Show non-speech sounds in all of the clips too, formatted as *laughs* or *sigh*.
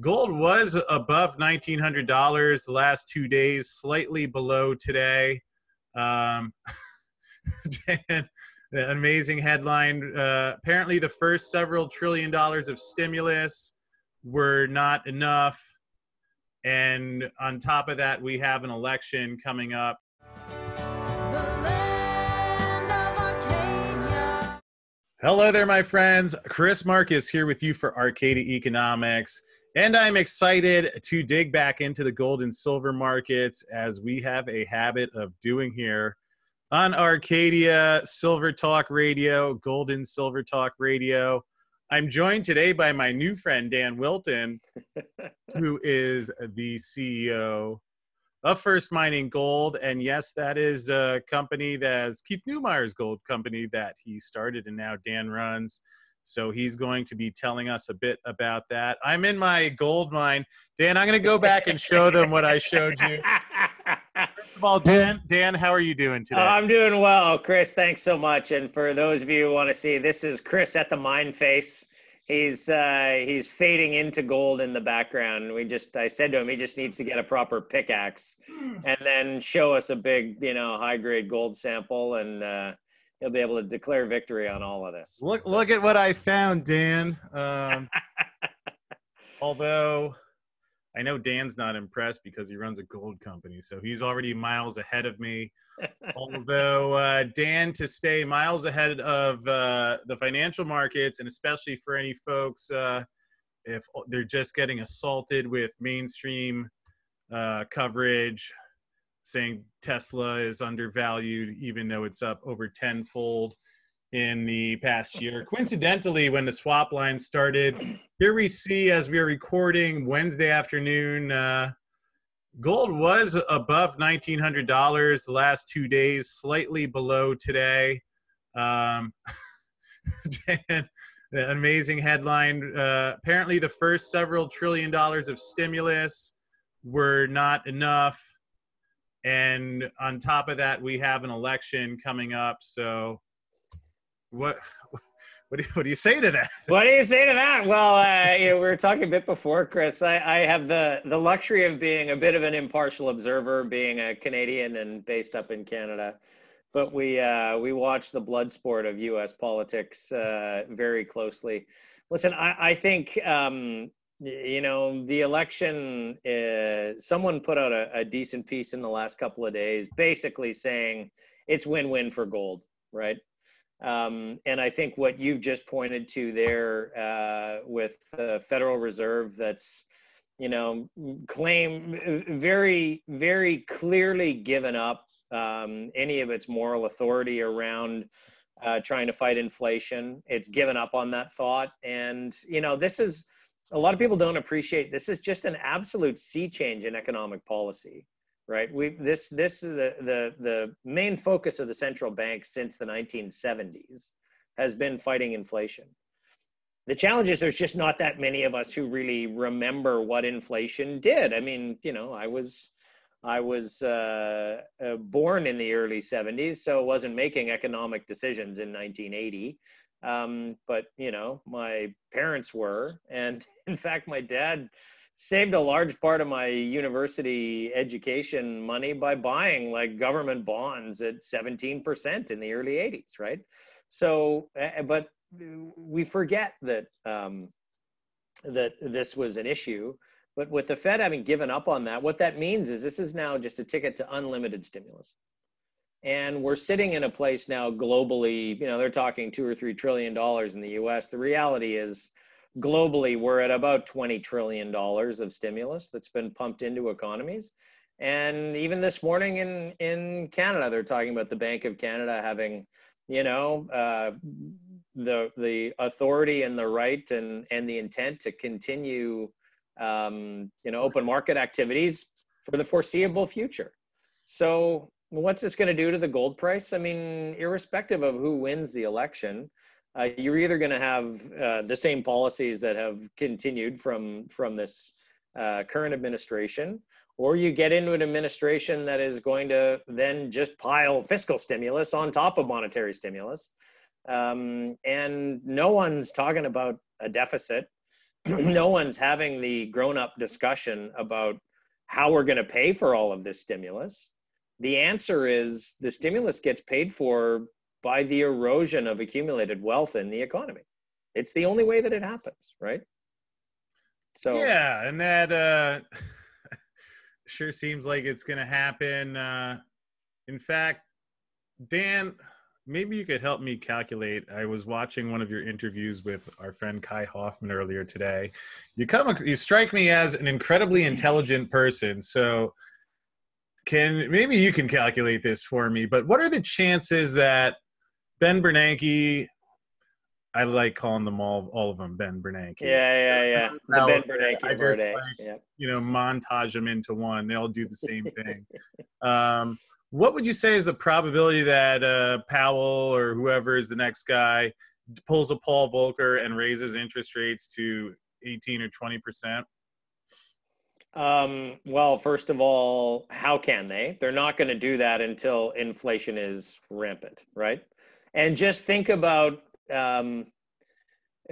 Gold was above $1,900 the last two days, slightly below today. Um, *laughs* Dan, amazing headline. Uh, apparently, the first several trillion dollars of stimulus were not enough. And on top of that, we have an election coming up. Hello there, my friends. Chris Marcus here with you for Arcadia Economics. And I'm excited to dig back into the gold and silver markets as we have a habit of doing here on Arcadia Silver Talk Radio, Golden Silver Talk Radio. I'm joined today by my new friend, Dan Wilton, *laughs* who is the CEO of First Mining Gold. And yes, that is a company that's Keith Neumeyer's gold company that he started and now Dan runs. So he's going to be telling us a bit about that. I'm in my gold mine. Dan, I'm going to go back and show them what I showed you. *laughs* First of all, Dan, Dan, how are you doing today? I'm doing well, Chris. Thanks so much. And for those of you who want to see, this is Chris at the mine face he's uh, he's fading into gold in the background. We just I said to him he just needs to get a proper pickaxe and then show us a big you know high grade gold sample and uh, he'll be able to declare victory on all of this. Look so. look at what I found, Dan. Um, *laughs* although I know Dan's not impressed because he runs a gold company, so he's already miles ahead of me. *laughs* Although uh, Dan, to stay miles ahead of uh, the financial markets, and especially for any folks uh, if they're just getting assaulted with mainstream uh, coverage, saying Tesla is undervalued, even though it's up over tenfold in the past year. Coincidentally, when the swap line started, here we see as we are recording Wednesday afternoon, uh, gold was above $1,900 the last two days, slightly below today. Um, *laughs* Dan, amazing headline. Uh, apparently, the first several trillion dollars of stimulus were not enough. And on top of that, we have an election coming up. So what *laughs* what do, you, what do you say to that? What do you say to that? Well, uh, you know, we were talking a bit before, Chris. I, I have the the luxury of being a bit of an impartial observer, being a Canadian and based up in Canada. But we uh, we watch the blood sport of U.S. politics uh, very closely. Listen, I, I think um, you know the election. Uh, someone put out a, a decent piece in the last couple of days, basically saying it's win-win for gold, right? Um, and I think what you've just pointed to there uh, with the Federal Reserve, that's you know claim very very clearly given up um, any of its moral authority around uh, trying to fight inflation. It's given up on that thought, and you know this is a lot of people don't appreciate. This is just an absolute sea change in economic policy right? We this this is the the the main focus of the central bank since the 1970s has been fighting inflation. The challenge is there's just not that many of us who really remember what inflation did. I mean, you know, I was I was uh, uh, born in the early 70s, so wasn't making economic decisions in 1980. Um, but you know, my parents were, and *laughs* in fact, my dad saved a large part of my university education money by buying like government bonds at 17% in the early 80s right? So but we forget that um, that this was an issue but with the fed having given up on that what that means is this is now just a ticket to unlimited stimulus and we're sitting in a place now globally you know they're talking two or three trillion dollars in the us the reality is globally, we're at about $20 trillion of stimulus that's been pumped into economies. And even this morning in, in Canada, they're talking about the Bank of Canada having, you know, uh, the the authority and the right and and the intent to continue, um, you know, open market activities for the foreseeable future. So, what's this going to do to the gold price? I mean, irrespective of who wins the election, uh, you're either going to have uh, the same policies that have continued from from this uh, current administration, or you get into an administration that is going to then just pile fiscal stimulus on top of monetary stimulus, um, and no one's talking about a deficit. *clears throat* no one's having the grown-up discussion about how we're going to pay for all of this stimulus. The answer is the stimulus gets paid for by the erosion of accumulated wealth in the economy. It's the only way that it happens, right? So yeah, and that uh, *laughs* sure seems like it's going to happen. Uh, in fact, Dan, maybe you could help me calculate. I was watching one of your interviews with our friend Kai Hoffmann earlier today. You come, you strike me as an incredibly intelligent person. So, can maybe you can calculate this for me? But what are the chances that Ben Bernanke I like calling them all all of them Ben Bernanke. Yeah, yeah, yeah. The Ben Bernanke I just like, yeah. you know montage them into one. They all do the same *laughs* thing. um, what would you say is the probability that uh, Powell or whoever is the next guy pulls a Paul Volcker and raises interest rates to 18 or 20 percent? Um, well, first of all, how can they? They're not going to do that until inflation is rampant, right? And just think about um,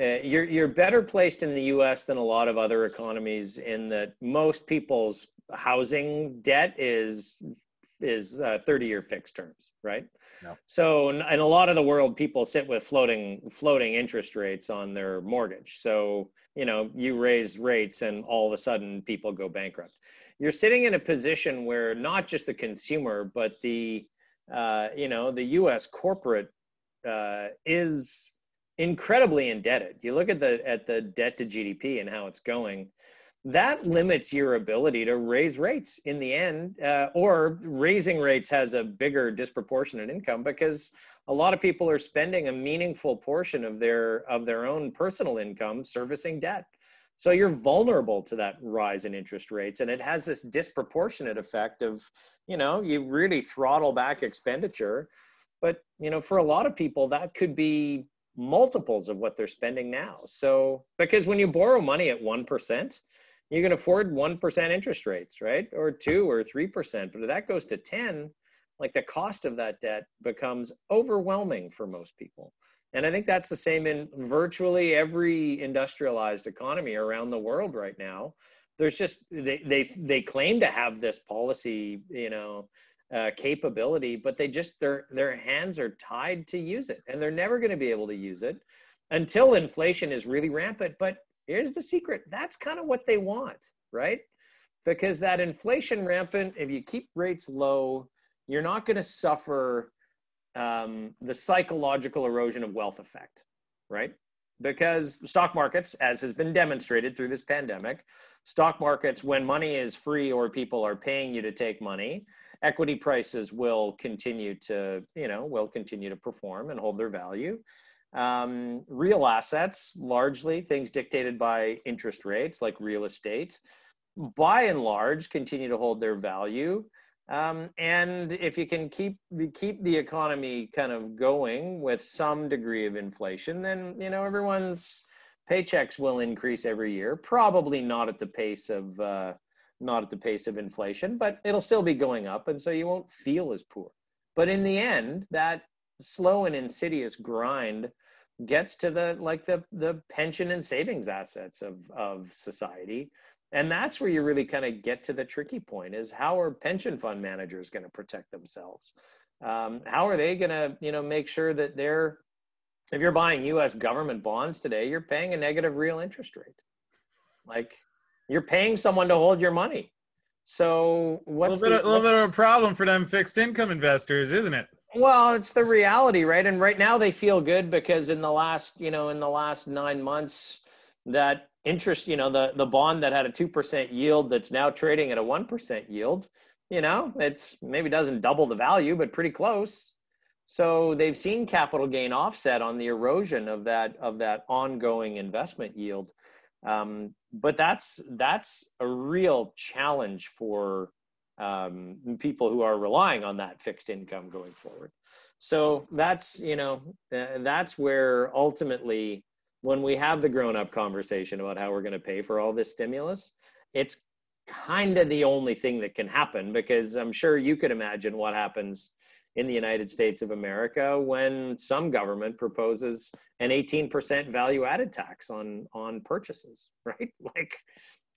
uh, you're you're better placed in the U.S. than a lot of other economies in that most people's housing debt is is uh, 30 year fixed terms, right? No. So in, in a lot of the world, people sit with floating floating interest rates on their mortgage. So you know you raise rates and all of a sudden people go bankrupt. You're sitting in a position where not just the consumer, but the uh, you know the U.S. corporate uh, is incredibly indebted. You look at the at the debt to GDP and how it's going. That limits your ability to raise rates in the end, uh, or raising rates has a bigger disproportionate income because a lot of people are spending a meaningful portion of their of their own personal income servicing debt. So you're vulnerable to that rise in interest rates, and it has this disproportionate effect of, you know, you really throttle back expenditure but you know for a lot of people that could be multiples of what they're spending now so because when you borrow money at 1% you can afford 1% interest rates right? Or 2 or 3% but if that goes to 10 like the cost of that debt becomes overwhelming for most people. And i think that's the same in virtually every industrialized economy around the world right now. There's just they they they claim to have this policy you know uh, capability, but they just their their hands are tied to use it, and they're never going to be able to use it until inflation is really rampant. But here's the secret: that's kind of what they want, right? Because that inflation rampant, if you keep rates low, you're not going to suffer um, the psychological erosion of wealth effect, right? Because stock markets, as has been demonstrated through this pandemic, stock markets, when money is free or people are paying you to take money, equity prices will continue to, you know, will continue to perform and hold their value. Um, real assets, largely things dictated by interest rates like real estate, by and large continue to hold their value. Um, and if you can keep keep the economy kind of going with some degree of inflation, then you know everyone's paychecks will increase every year. Probably not at the pace of uh, not at the pace of inflation, but it'll still be going up. And so you won't feel as poor. But in the end, that slow and insidious grind gets to the like the the pension and savings assets of of society and that's where you really kind of get to the tricky point is how are pension fund managers going to protect themselves um, how are they going to you know make sure that they're if you're buying us government bonds today you're paying a negative real interest rate like you're paying someone to hold your money. So what's a little, bit, the, a little bit of a problem for them fixed income investors, isn't it? Well, it's the reality, right? And right now they feel good because in the last, you know, in the last nine months, that interest, you know, the the bond that had a two percent yield that's now trading at a one percent yield, you know, it's maybe doesn't double the value, but pretty close. So they've seen capital gain offset on the erosion of that of that ongoing investment yield. Um, but that's that's a real challenge for um, people who are relying on that fixed income going forward. So that's you know that's where ultimately when we have the grown up conversation about how we're going to pay for all this stimulus, it's kind of the only thing that can happen because I'm sure you could imagine what happens in the United States of America when some government proposes an 18% value added tax on on purchases, *laughs* right? Like,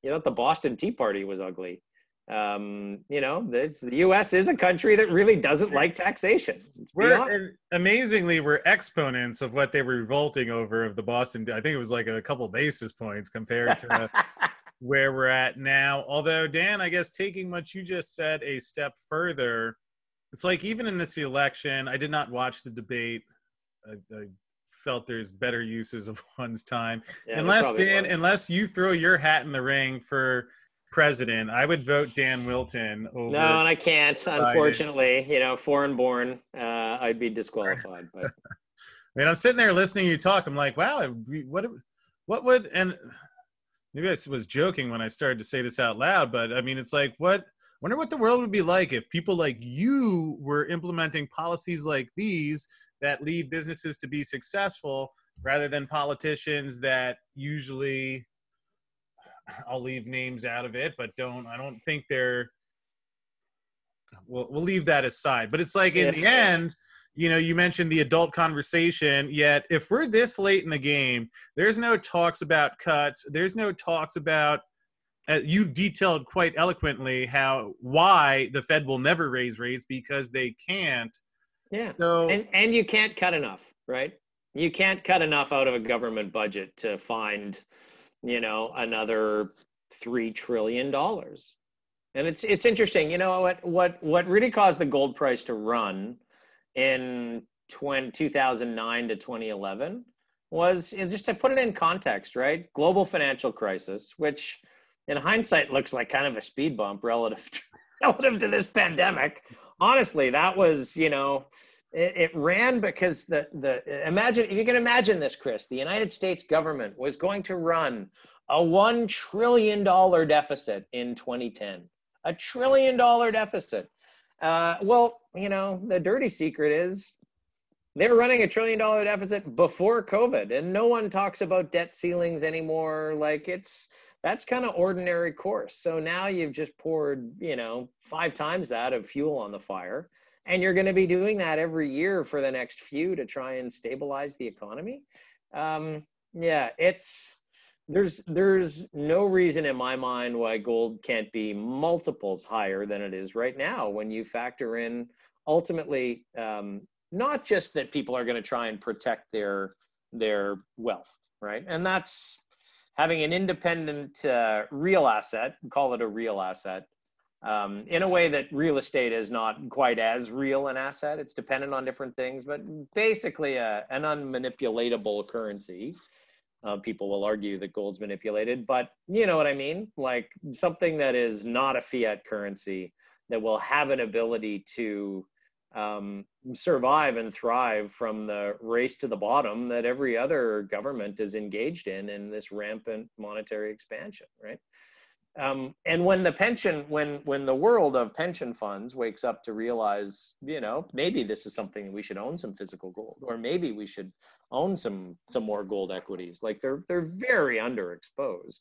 you know, the Boston Tea Party was ugly. Um, you know, this, the U.S. is a country that really doesn't like taxation. We're amazingly we're exponents of what they were revolting over of the Boston. I think it was like a couple basis points compared to *laughs* where we're at now. Although Dan, I guess taking what you just said a step further it's like even in this election, I did not watch the debate. I, I felt there's better uses of *laughs* one's time. Yeah, unless Dan, was. unless you throw your hat in the ring for president, I would vote Dan Wilton over. No, and I can't. Biden. Unfortunately, you know, foreign born, uh, I'd be disqualified. But *laughs* I mean, I'm sitting there listening to you talk. I'm like, wow, what, what would, and maybe I was joking when I started to say this out loud, but I mean, it's like, what wonder what the world would be like if people like you were implementing policies like these that lead businesses to be successful rather than politicians that usually I'll leave names out of it, but don't I don't think they're we'll we'll leave that aside. But it's like in yeah. the end, you know, you mentioned the adult conversation, yet if we're this late in the game, there's no talks about cuts, there's no talks about uh, you detailed quite eloquently how why the Fed will never raise rates because they can't. Yeah. So and and you can't cut enough, right? You can't cut enough out of a government budget to find, you know, another three trillion dollars. And it's it's interesting, you know what what what really caused the gold price to run in 20, 2009 to 2011 was just to put it in context, right? Global financial crisis, which in hindsight looks like kind of a speed bump *laughs* relative to, relative to this pandemic. Honestly, that was you know it, it, ran because the the imagine you can imagine this, Chris, the United States government was going to run a one trillion dollar deficit in 2010, a trillion dollar deficit. Uh, well, you know the dirty secret is they were running a trillion dollar deficit before COVID, and no one talks about debt ceilings anymore. Like it's that's kind of ordinary course. So now you've just poured, you know, five times that of fuel on the fire. And you're going to be doing that every year for the next few to try and stabilize the economy. Um, yeah, it's there's there's no reason in my mind why gold can't be multiples higher than it is right now when you factor in ultimately um, not just that people are going to try and protect their their wealth, right? And that's having an independent uh, real asset, call it a real asset, um, in a way that real estate is not quite as real an asset. It's dependent on different things, but basically a, uh, an unmanipulatable currency. Uh, people will argue that gold's manipulated, but you know what I mean? Like something that is not a fiat currency that will have an ability to um, survive and thrive from the race to the bottom that every other government is engaged in in this rampant monetary expansion right um, and when the pension when when the world of pension funds wakes up to realize you know maybe this is something that we should own some physical gold or maybe we should own some some more gold equities like they're they're very underexposed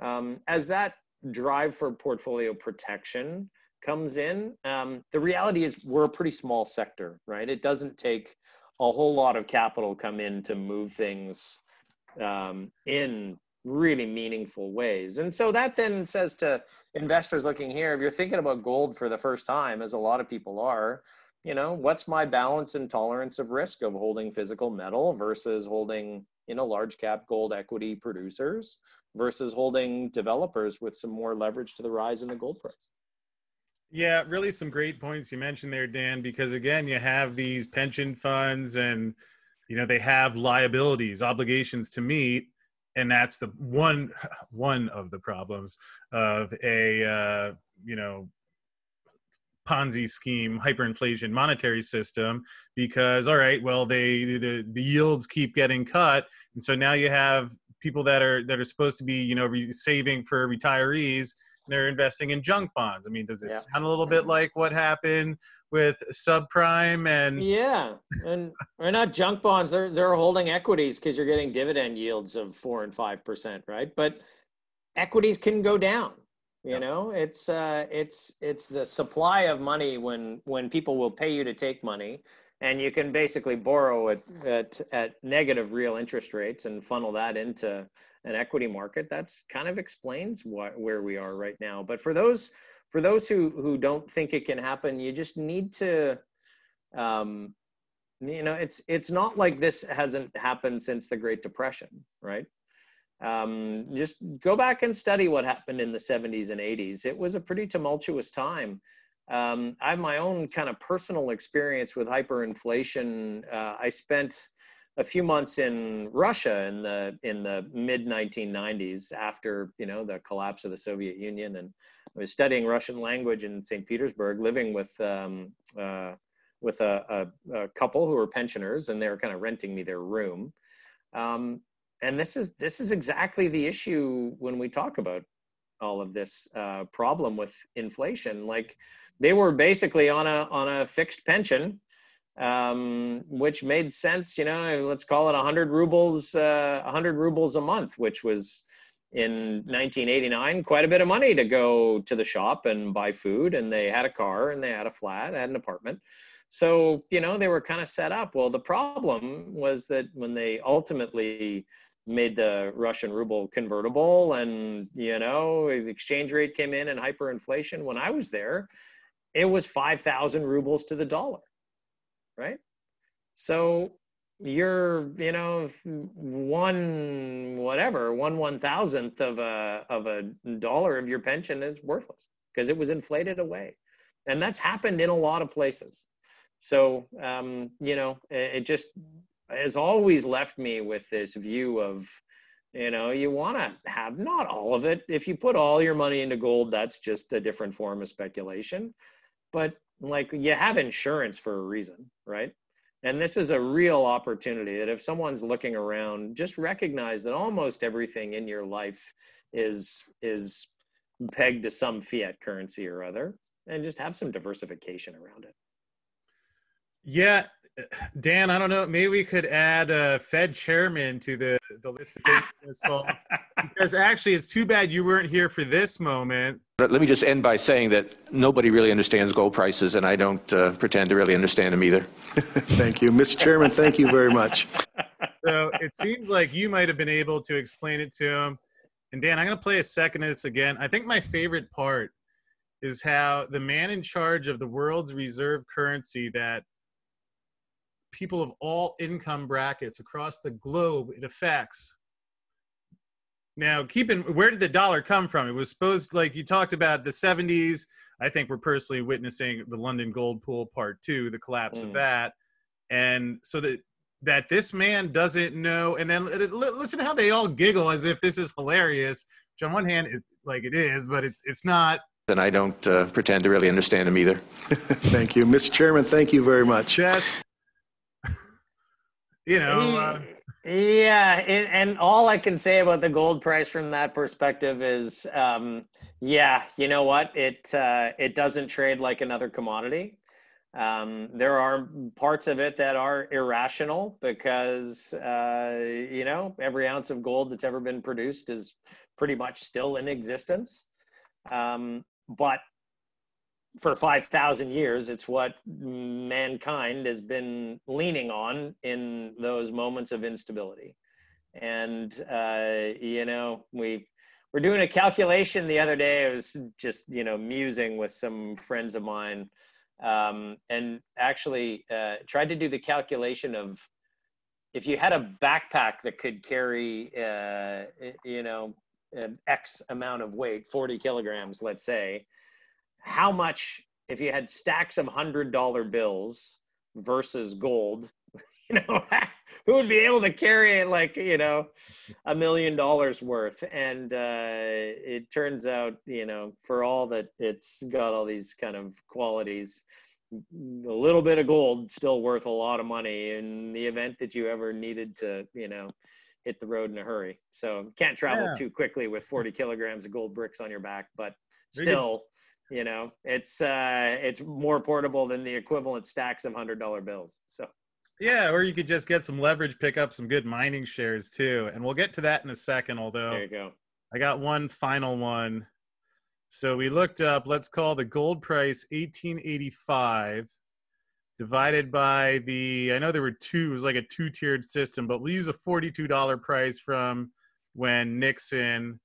um, as that drive for portfolio protection comes in. Um, the reality is we're a pretty small sector, right? It doesn't take a whole lot of capital come in to move things um, in really meaningful ways. And so that then says to investors looking here, if you're thinking about gold for the first time, as a lot of people are, you know, what's my balance and tolerance of risk of holding physical metal versus holding, you know, large cap gold equity producers versus holding developers with some more leverage to the rise in the gold price? Yeah, really some great points you mentioned there, Dan, because again, you have these pension funds and you know they have liabilities, obligations to meet, and that's the one *laughs* one of the problems of a uh, you know Ponzi scheme, hyperinflation monetary system because all right, well they the, the yields keep getting cut, and so now you have people that are that are supposed to be you know re- saving for retirees they're investing in junk bonds. I mean, does this yeah. sound a little bit like what happened with subprime and yeah, and they're not junk bonds. They're they're holding equities because you're getting dividend yields of four and five percent, right? But equities can go down. You yep. know, it's uh, it's it's the supply of money when when people will pay you to take money, and you can basically borrow it at at negative real interest rates and funnel that into an equity market. That's kind of explains what where we are right now. But for those for those who who don't think it can happen, you just need to um, you know it's it's not like this hasn't happened since the great depression right um, just go back and study what happened in the 70s and 80s. It was a pretty tumultuous time. Um, I have my own kind of personal experience with hyperinflation. Uh, I spent a few months in Russia in the in the mid 1990s after you know the collapse of the Soviet Union, and I was studying Russian language in St. Petersburg, living with um, uh, with a, a, a, couple who were pensioners, and they were kind of renting me their room. Um, and this is this is exactly the issue when we talk about all of this uh, problem with inflation. Like they were basically on a on a fixed pension, um, which made sense. You know, let's call it 100 rubles, uh, 100 rubles a month, which was in 1989 quite a bit of money to go to the shop and buy food. And they had a car and they had a flat, had an apartment. So you know they were kind of set up. Well, the problem was that when they ultimately made the Russian ruble convertible and you know the exchange rate came in and hyperinflation when I was there it was 5000 rubles to the dollar right so you're you know one whatever one one thousandth of a of a dollar of your pension is worthless because it was inflated away. And that's happened in a lot of places. So um, you know it, it just has always left me with this view of you know you want to have not all of it. If you put all your money into gold that's just a different form of speculation. But like you have insurance for a reason right and this is a real opportunity that if someone's looking around just recognize that almost everything in your life is is pegged to some fiat currency or other and just have some diversification around it yeah *sighs* Dan, I don't know. Maybe we could add a Fed chairman to the, the list of *laughs* because actually, it's too bad you weren't here for this moment. But let me just end by saying that nobody really understands gold prices, and I don't uh, pretend to really understand them either. *laughs* thank you, Mr. Chairman. Thank you very much. So it seems like you might have been able to explain it to him. And Dan, I'm going to play a second of this again. I think my favorite part is how the man in charge of the world's reserve currency that people of all income brackets across the globe it affects. Now, keeping where did the dollar come from? It was supposed like you talked about the 70s. I think we're personally witnessing the London Gold Pool Part Two, the collapse mm. of that, and so that that this man doesn't know. And then listen to how they all giggle as if this is hilarious. Which on one hand, it, like it is, but it's it's not. And I don't uh, pretend to really understand them either. *laughs* thank you, Mr. Chairman. Thank you very much. Yes *laughs* you know. Uh, yeah, it, and all I can say about the gold price from that perspective is, um, yeah, you know what? It uh, it doesn't trade like another commodity. Um, there are parts of it that are irrational because uh, you know every ounce of gold that's ever been produced is pretty much still in existence. Um, but for 5,000 years, it's what mankind has been leaning on in those moments of instability. And, uh, you know, we were doing a calculation the other day. I was just, you know, musing with some friends of mine um, and actually uh, tried to do the calculation of if you had a backpack that could carry, uh, you know, an X amount of weight, 40 kilograms, let's say, how much if you had stacks of hundred dollar bills versus gold *laughs* you know *laughs* who would be able to carry it like you know a million dollars worth? And uh, it turns out you know for all that it's got all these kind of qualities a little bit of gold still worth a lot of money in the event that you ever needed to you know hit the road in a hurry. So can't travel yeah. too quickly with 40 kilograms of gold bricks on your back but still you know it's uh it's more portable than the equivalent stacks of hundred dollar bills so yeah or you could just get some leverage pick up some good mining shares too and we'll get to that in a second although there you go i got one final one So we looked up, let's call the gold price 1885 divided by the, I know there were two, it was like a two tiered system, but we'll use a $42 price from when Nixon.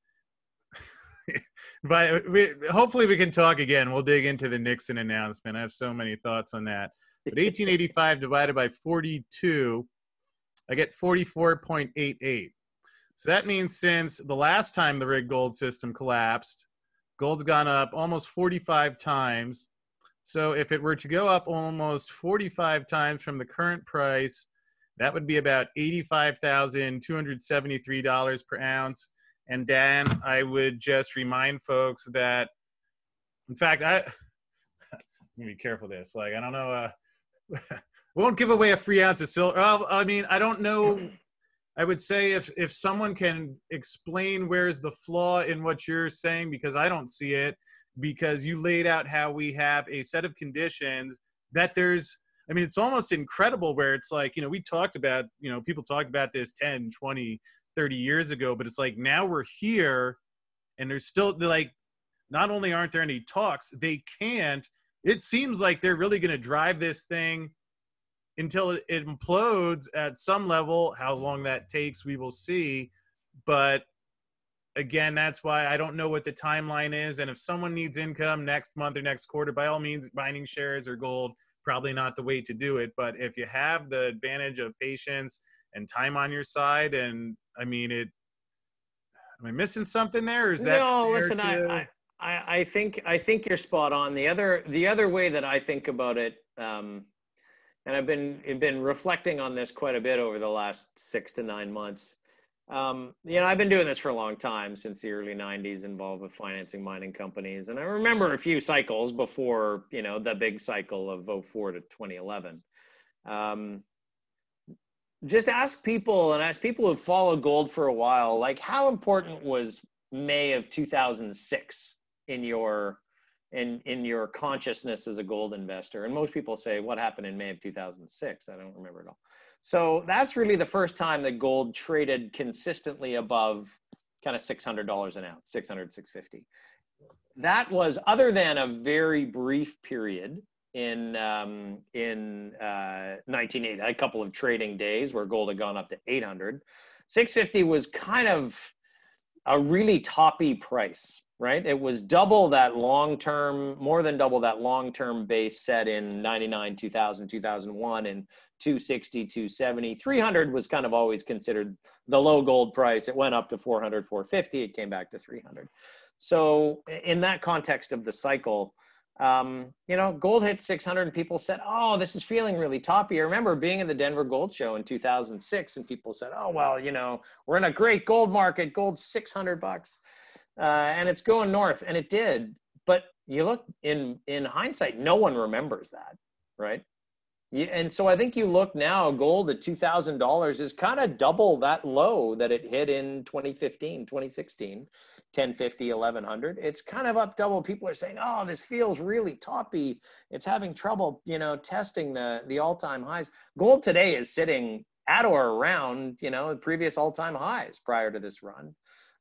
*laughs* but we, hopefully we can talk again. We'll dig into the Nixon announcement. I have so many thoughts on that. But 1885 divided by 42, I get 44.88. So that means since the last time the rig gold system collapsed, gold's gone up almost 45 times. So if it were to go up almost 45 times from the current price, that would be about $85,273 per ounce. And Dan, I would just remind folks that, in fact, I, *laughs* let me be careful this. Like, I don't know, uh, *laughs* won't give away a free ounce of silver. Well, I mean, I don't know I would say if if someone can explain where's the flaw in what you're saying because I don't see it because you laid out how we have a set of conditions that there's I mean it's almost incredible where it's like, you know, we talked about, you know, people talked about this 10, 20, 30 years ago, but it's like now we're here and there's still like not only aren't there any talks, they can't. It seems like they're really going to drive this thing until it, implodes at some level. How long that takes, we will see. But again, that's why I don't know what the timeline is. And if someone needs income next month or next quarter, by all means, binding shares or gold, probably not the way to do it. But if you have the advantage of patience and time on your side, and I mean, it, am I missing something there? Or is that no? Listen, I, I, I think I think you're spot on. The other the other way that I think about it, um, and I've been I've been reflecting on this quite a bit over the last six to nine months. Um, you know, I've been doing this for a long time since the early '90s, involved with financing mining companies, and I remember a few cycles before you know the big cycle of 04 to 2011. Um, just ask people and ask people who've followed gold for a while, like how important was May of 2006 in your in in your consciousness as a gold investor? And most people say what happened in may of 2006 i don't remember it all. So that's really the first time that gold traded consistently above kind of $600 an ounce 600 650 that was other than a very brief period in um, in uh, 1980 a couple of trading days where gold had gone up to 800 650 was kind of a really toppy price right? It was double that long term, more than double that long term base set in 99, 2000, 2001, and 260, 270. 300 was kind of always considered the low gold price. It went up to 400, 450. It came back to 300. So, in that context of the cycle, um, you know, gold hit 600 and people said, oh, this is feeling really toppy. I remember being in the Denver Gold Show in 2006 and people said, oh, well, you know, we're in a great gold market. Gold's 600 bucks uh, and it's going north, and it did. But you look in in hindsight, no one remembers that, right? You, and so I think you look now, gold at two thousand dollars is kind of double that low that it hit in 2015, 2016, 1050, 1100. It's kind of up double. People are saying, "Oh, this feels really toppy. It's having trouble, you know, testing the the all time highs." Gold today is sitting at or around, you know, previous all time highs prior to this run.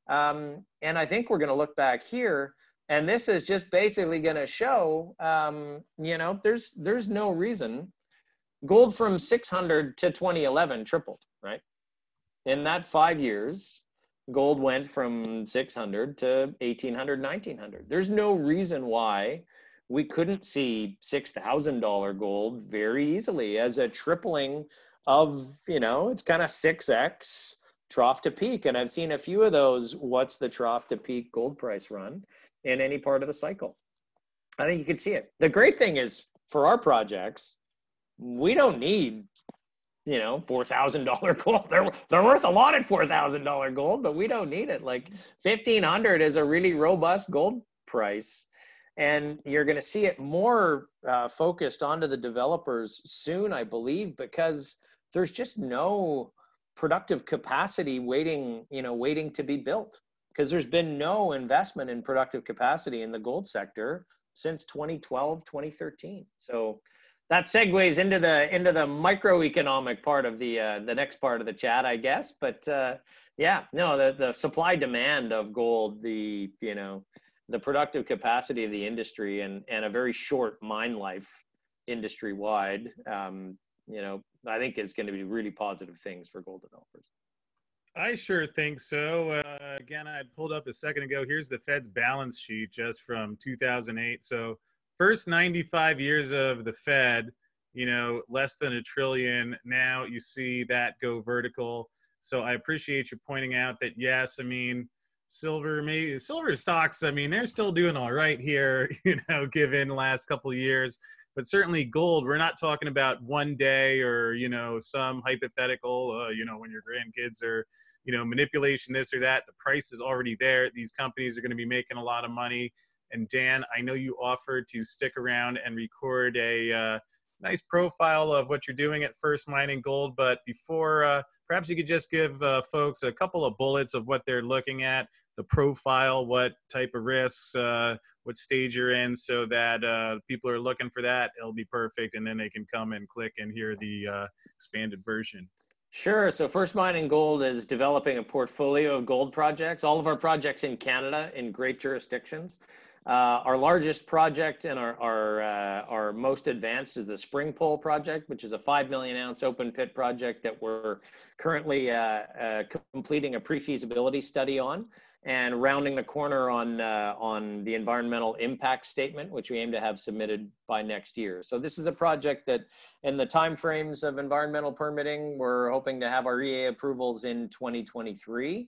Um, and I think we're going to look back here, and this is just basically going to show, um, you know, there's there's no reason. Gold from 600 to 2011 tripled, right? In that five years, gold went from 600 to 1800, 1900. There's no reason why we couldn't see $6,000 gold very easily as a tripling of, you know, it's kind of 6x trough to peak. And I've seen a few of those. What's the trough to peak gold price run in any part of the cycle? I think you can see it. The great thing is for our projects, we don't need, you know, four thousand dollar gold. They're they're worth a lot at four thousand dollar gold, but we don't need it. Like fifteen hundred is a really robust gold price, and you're going to see it more uh, focused onto the developers soon, I believe, because there's just no productive capacity waiting, you know, waiting to be built because there's been no investment in productive capacity in the gold sector since 2012, 2013. So that segues into the into the microeconomic part of the uh, the next part of the chat, I guess. But uh, yeah, no, the the supply demand of gold, the you know the productive capacity of the industry and and a very short mine life industry wide, um, you know, I think is going to be really positive things for gold developers. I sure think so. Uh, again, I pulled up a second ago. Here's the Fed's balance sheet just from 2008. So, first 95 years of the Fed, you know, less than a trillion. Now you see that go vertical. So, I appreciate you pointing out that, yes, I mean, silver, maybe silver stocks, I mean, they're still doing all right here, *laughs* you know, given the last couple years but certainly gold we're not talking about one day or you know some hypothetical uh, you know when your grandkids are you know manipulation this or that the price is already there these companies are going to be making a lot of money and dan i know you offered to stick around and record a uh, nice profile of what you're doing at first mining gold but before uh, perhaps you could just give uh, folks a couple of bullets of what they're looking at the profile what type of risks uh, what stage you're in so that uh, people are looking for that it'll be perfect and then they can come and click and hear the uh, expanded version Sure. So First Mining Gold is developing a portfolio of gold projects, all of our projects in Canada in great jurisdictions. Uh, our largest project and our, our, uh, our most advanced is the Springpole project, which is a 5 million ounce open pit project that we're currently uh, uh completing a pre feasibility study on and rounding the corner on uh, on the environmental impact statement, which we aim to have submitted by next year. So this is a project that, in the timeframes of environmental permitting, we're hoping to have our EA approvals in 2023.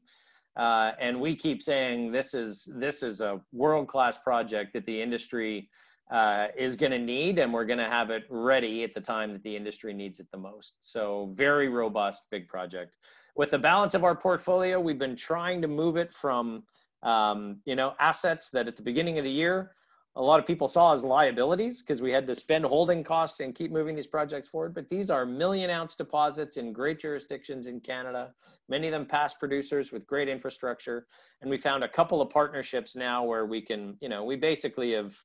Uh, and we keep saying this is this is a world class project that the industry uh, is going to need, and we're going to have it ready at the time that the industry needs it the most. So very robust, big project with the balance of our portfolio, we've been trying to move it from, um, you know, assets that at the beginning of the year, a lot of people saw as liabilities because we had to spend holding costs and keep moving these projects forward. But these are million ounce deposits in great jurisdictions in Canada, many of them past producers with great infrastructure. And we found a couple of partnerships now where we can, you know, we basically have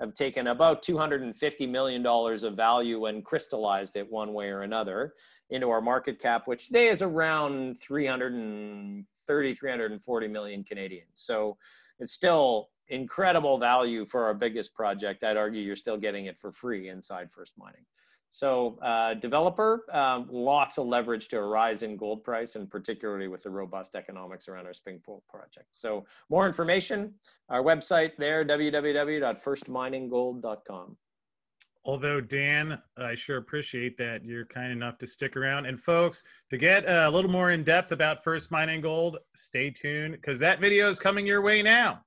have taken about $250 million of value and crystallized it one way or another into our market cap, which today is around 330, 340 million Canadian. So it's still incredible value for our biggest project. I'd argue you're still getting it for free inside First Mining. So uh, developer, um, lots of leverage to a rise in gold price and particularly with the robust economics around our Springpole project. So more information, our website there, www.firstmininggold.com. Although Dan, I sure appreciate that you're kind enough to stick around. And folks, to get a little more in depth about First Mining Gold, stay tuned because that video is coming your way now.